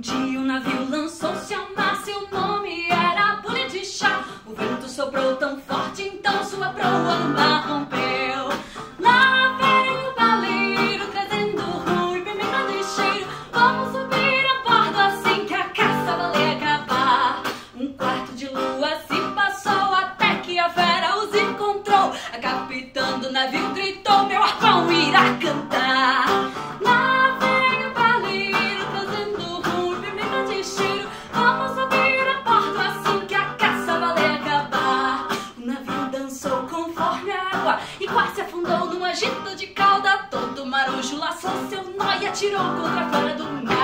Um dia o navio lançou-se ao mar, seu nome era Bule de Chá. O vento soprou tão forte, então sua proa mar rompeu. Lá vem o baleiro trazendo rum e pimenta de cheiro. Vamos subir a bordo assim que a caça baleia acabar. Um quarto de lua se passou até que a fera os encontrou. A capitã do navio gritou: Meu arpão irá cantar. A e quase afundou num agito de cauda. Todo marujo laçou seu nó e atirou contra fora do mar.